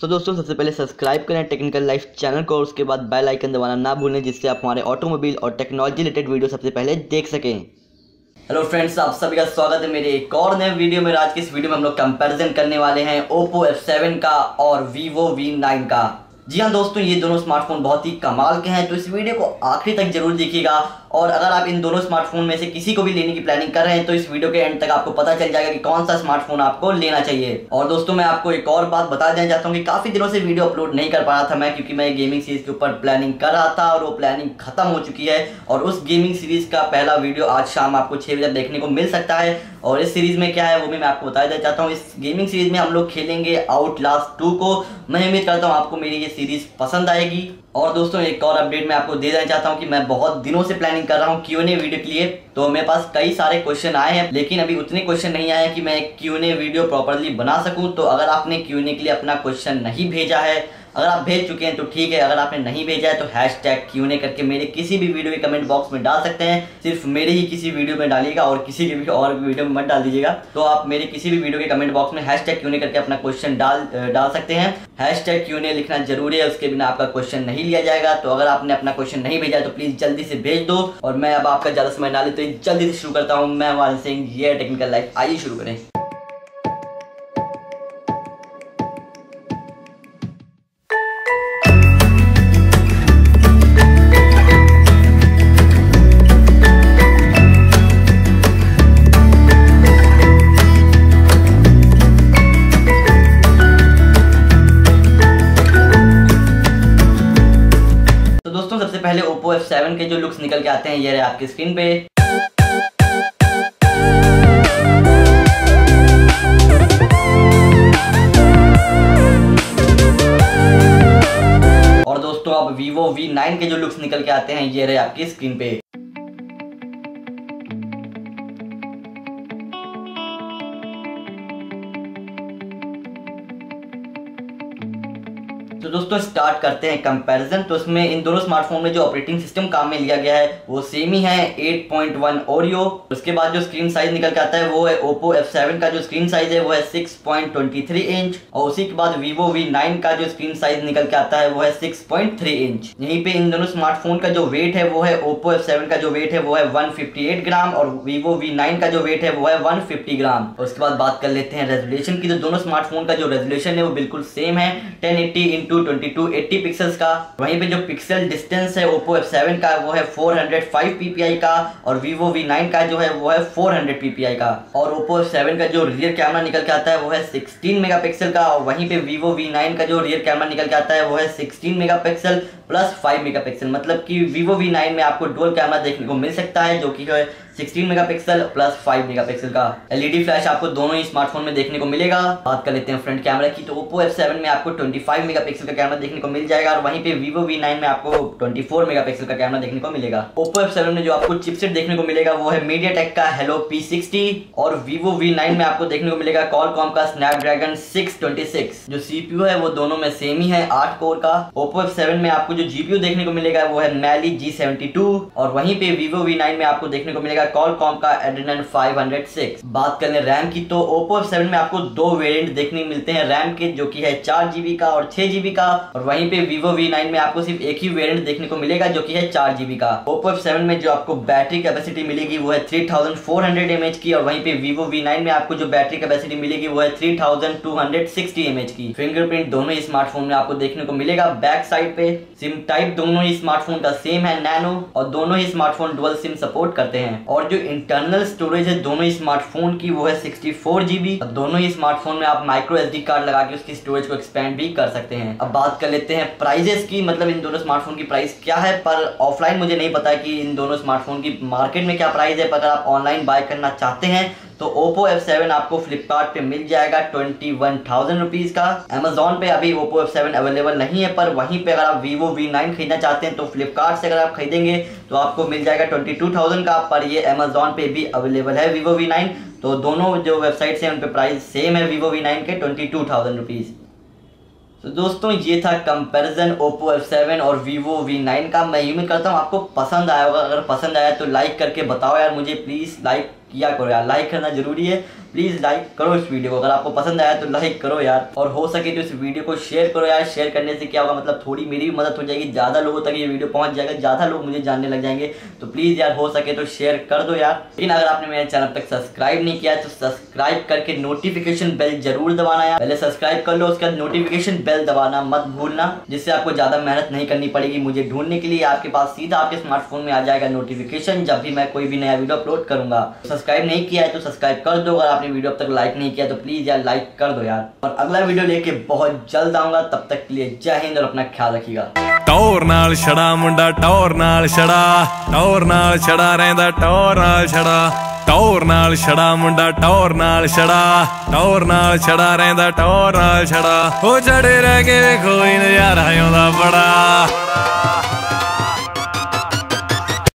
तो दोस्तों, सबसे पहले सब्सक्राइब करें टेक्निकल लाइफ चैनल को और उसके बाद बेल आइकन दबाना ना भूलें, जिससे आप हमारे ऑटोमोबाइल और टेक्नोलॉजी रिलेटेड वीडियो सबसे पहले देख सकें। हेलो फ्रेंड्स आप सभी का स्वागत है मेरे एक और नए वीडियो में आज की इस वीडियो में हम लोग कंपैरिजन करने वाले हैं Oppo F7 का और Vivo V9 का। जी हाँ दोस्तों, ये दोनों स्मार्टफ़ोन बहुत ही कमाल के हैं तो इस वीडियो को आखिरी तक ज़रूर देखिएगा। और अगर आप इन दोनों स्मार्टफ़ोन में से किसी को भी लेने की प्लानिंग कर रहे हैं तो इस वीडियो के एंड तक आपको पता चल जाएगा कि कौन सा स्मार्टफ़ोन आपको लेना चाहिए। और दोस्तों, मैं आपको एक और बात बता देना चाहता हूँ कि काफ़ी दिनों से वीडियो अपलोड नहीं कर पा रहा था मैं, क्योंकि मैं गेमिंग सीरीज़ के ऊपर प्लानिंग कर रहा था और वो प्लानिंग खत्म हो चुकी है। और उस गेमिंग सीरीज़ का पहला वीडियो आज शाम आपको छह बजे देखने को मिल सकता है। और इस सीरीज़ में क्या है, वो भी मैं आपको बता देना चाहता हूँ। इस गेमिंग सीरीज़ में हम लोग खेलेंगे आउट लास्ट टू को। मैं उम्मीद करता हूँ आपको मेरी ये सीरीज़ पसंद आएगी। और दोस्तों, एक और अपडेट मैं आपको दे देना चाहता हूँ कि मैं बहुत दिनों से प्लानिंग कर रहा हूँ क्यों वीडियो के लिए। तो मेरे पास कई सारे क्वेश्चन आए हैं, लेकिन अभी उतने क्वेश्चन नहीं आए हैं कि मैं क्यों वीडियो प्रॉपरली बना सकूँ। तो अगर आपने क्यों के लिए अपना क्वेश्चन नहीं भेजा है अगर आप भेज चुके हैं तो ठीक है, अगर आपने नहीं भेजा है तो हैश टैग क्यू करके मेरे किसी भी वीडियो के कमेंट बॉक्स में डाल सकते हैं। सिर्फ़ मेरे ही किसी वीडियो में डालिएगा और किसी के भी और वीडियो में मत डाल दीजिएगा। तो आप मेरे किसी भी वीडियो के कमेंट बॉक्स में हैश टैग क्यू करके अपना क्वेश्चन डाल डाल सकते हैं। हैश टैग क्यू लिखना ज़रूरी है, उसके बिना आपका क्वेश्चन नहीं लिया जाएगा। तो अगर आपने अपना क्वेश्चन नहीं भेजा तो प्लीज़ जल्दी से भेज दो। और मैं अब आपका ज़्यादा समय ना ले तो जल्दी से शुरू करता हूँ। मैं वन सिंह, ये टेक्निकल लाइफ, आइए शुरू करें। पहले ओप्पो एफ़ सेवन के जो लुक्स निकल के आते हैं, ये रहे आपकी स्क्रीन पे। और दोस्तों अब Vivo V9 के जो लुक्स निकल के आते हैं, ये रहे आपकी स्क्रीन पे। तो दोस्तों स्टार्ट करते हैं कंपैरिजन तो इसमें इन दोनों स्मार्टफ़ोन में जो ऑपरेटिंग सिस्टम काम में लिया गया है, वो सेम ही है 8.1 पॉइंट ओरियो उसके बाद जो स्क्रीन साइज़ निकल के आता है, वो है ओप्पो F7 का जो स्क्रीन साइज़ है, वो है 6.23 इंच और उसी के बाद Vivo V9 का जो स्क्रीन साइज़ निकल के आता है, वो है 6.3 इंच यहीं पे इन दोनों स्मार्टफ़ोन का जो वेट है, वो है ओप्पो F7 का जो वेट है, वो है वन ग्राम और Vivo V9 का जो वेट है, वो है वन ग्राम उसके बाद बात कर लेते हैं रेजोल्यूशन की। तो दोनों स्मार्टफ़ोन का जो रेजोल्यूशन है, वो बिल्कुल सेम है। Ten eighty into twenty two eighty pixels का। वहीं पे जो पिक्सल डिस्टेंस है ओप्पो F7 का, वो है 405 ppi का और Vivo V9 का जो है, वो है 400 ppi का। और ओप्पो F7 का जो रियर कैमरा निकल के आता है, वो है 16 मेगापिक्सल का और वहीं पे Vivo V9 का जो रियर कैमरा निकल के आता है, वो है 16 मेगापिक्सल प्लस 5 मेगापिक्सल मतलब कि Vivo V9 में आपको डुअल कैमरा देखने को मिल सकता है, जो कि 16 मेगापिक्सल प्लस 5 मेगापिक्सल का एलईडी फ्लैश आपको दोनों ही स्मार्टफ़ोन में देखने को मिलेगा। बात कर लेते हैं फ्रंट कैमरा की तो Oppo F7 में आपको 25 मेगापिक्सल का कैमरा देखने को मिल जाएगा और वहीं पे Vivo V9 में आपको 24 मेगापिक्सल का कैमरा देखने को मिलेगा। Oppo F7 में जो आपको चिपसेट देखने को मिलेगा, वो है MediaTek का Hello P60 और Vivo V9 में आपको देखने को मिलेगा Qualcomm का Snapdragon 626 जो CPU है, वो दोनों में सेम ही है, आठ कोर का। Oppo F7 में आपको जो GPU देखने को मिलेगा, वो है Mali G72 और वहीं पे Vivo V9 में आपको देखने को मिलेगा है कॉलकॉम का एड्रेनन 506 बात कर रैम की तो ओप्पो F7 में आपको दो वेरिएंट देखने मिलते हैं रैम के, जो कि है चार जीबी का और छह जीबी का। और वहीं पे Vivo V9 में आपको सिर्फ़ एक ही वेरिएंट देखने को मिलेगा, जो कि है चार जीबी का। ओप्पो F7 में जो आपको बैटरी कैपेसिटी मिलेगी, वो है three thousand four hundred mAh की। और वहीं पे वीवो वी नाइन में आपको जो बैटरी कैपेसिटी मिलेगी, वो है three thousand two hundred sixty mAh की। फिंगरप्रिंट दोनों ही स्मार्टफ़ोन में आपको देखने को मिलेगा। बैक साइड पे सिम टाइप दोनों ही स्मार्टफ़ोन का सेम है नैनो और दोनों ही स्मार्टफ़ोन डुअल सिम सपोर्ट करते हैं। और जो इंटरनल स्टोरेज है दोनों स्मार्टफ़ोन की, वो है सिक्सटी फोर जीबी दोनों ही स्मार्टफ़ोन में आप माइक्रो एसडी कार्ड लगा के उसकी स्टोरेज को एक्सपेंड भी कर सकते हैं। अब बात कर लेते हैं प्राइजेस की मतलब इन दोनों स्मार्टफ़ोन की प्राइस क्या है? पर ऑफलाइन मुझे नहीं पता कि इन दोनों स्मार्टफ़ोन की मार्केट में क्या प्राइस है, पर अगर आप ऑनलाइन बाय करना चाहते हैं तो ओप्पो एफ़ सेवन आपको फ्लिपकार्ट पे मिल जाएगा ट्वेंटी वन थाउज़ेंड रुपीज़ का। Amazon पे अभी ओप्पो एफ़ सेवन अवेलेबल नहीं है, पर वहीं पे अगर आप वीवो वी नाइन खरीदना चाहते हैं तो फ्लिपकार्ट से अगर आप खरीदेंगे तो आपको मिल जाएगा ट्वेंटी टू थाउज़ेंड का, पर ये Amazon पे भी अवेलेबल है वीवो वी नाइन तो दोनों जो वेबसाइट हैं, उन पे प्राइस सेम है वीवो वी नाइन के ट्वेंटी टू थाउज़ेंड रुपीज़ तो दोस्तों, ये था कंपैरिजन ओप्पो एफ़ सेवन और वीवो वी नाइन का। मैं उम्मीद करता हूँ आपको पसंद आया होगा। अगर पसंद आया तो लाइक करके बताओ यार मुझे प्लीज़ लाइक किया करो यार लाइक करना ज़रूरी है। प्लीज़ लाइक करो इस वीडियो को। अगर आपको पसंद आया तो लाइक करो यार। और हो सके तो इस वीडियो को शेयर करो यार। शेयर करने से क्या होगा? मतलब थोड़ी मेरी भी मदद हो जाएगी। ज़्यादा लोगों तक ये वीडियो पहुँच जाएगा। ज़्यादा लोग मुझे जानने लग जाएँगे। तो प्लीज़ यार, हो सके तो शेयर कर दो यार। लेकिन अगर आपने मेरे चैनल तक सब्सक्राइब नहीं किया तो सब्सक्राइब करके नोटिफिकेशन बेल ज़रूर दबाना यार। पहले सब्सक्राइब कर लो, उसके बाद नोटिफिकेशन बेल दबाना मत भूलना, जिससे आपको ज़्यादा मेहनत नहीं करनी पड़ेगी मुझे ढूँढने के लिए। आपके पास सीधा आपके स्मार्टफ़ोन में आ जाएगा नोटिफिकेशन जब भी मैं कोई भी नया वीडियो अपलोड करूँगा। सब्सक्राइब नहीं किया है तो सब्सक्राइब कर दो। अगर आपने वीडियो अब तक लाइक नहीं किया तो प्लीज़ यार लाइक कर दो यार और अगला वीडियो लेके बहुत जल्द आऊंगा तब तक के लिए जय हिंद और अपना ख्याल रखिएगा ਟੌਰ ਨਾਲ ਛੜਾ ਮੁੰਡਾ ਟੌਰ ਨਾਲ ਛੜਾ ਟੌਰ ਨਾਲ ਛੜਾ ਰਹਿੰਦਾ ਟੌਰ ਨਾਲ ਛੜਾ ਟੌਰ ਨਾਲ ਛੜਾ ਮੁੰਡਾ ਟੌਰ ਨਾਲ ਛੜਾ ਟੌਰ ਨਾਲ ਛੜਾ ਰਹਿੰਦਾ ਟੌਰ ਨਾਲ ਛੜਾ ਉਹ ਛੜੇ ਰਹਿ ਕੇ ਵੇਖੋ ਹੀ ਨਜ਼ਾਰਾ ਆਉਂਦਾ ਬੜਾ